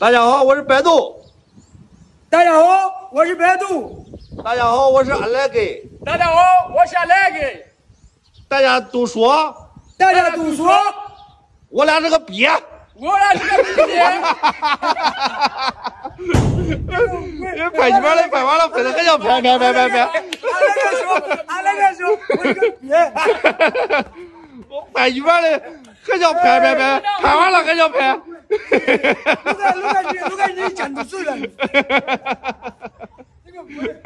大家好，我是百度。大家好，我是百度。大家好，我是阿来给。大家好，我是阿来给。大家都说，大家都说，我俩是个鳖。我俩是个鳖。拍你边来，拍完了，拍的还想拍拍拍拍拍。俺那个说，俺那个说，我是个鳖。我拍一边的，还想拍拍拍，拍完了还想拍。卢哥，卢哥，你，卢哥，你讲的对了。这个不是。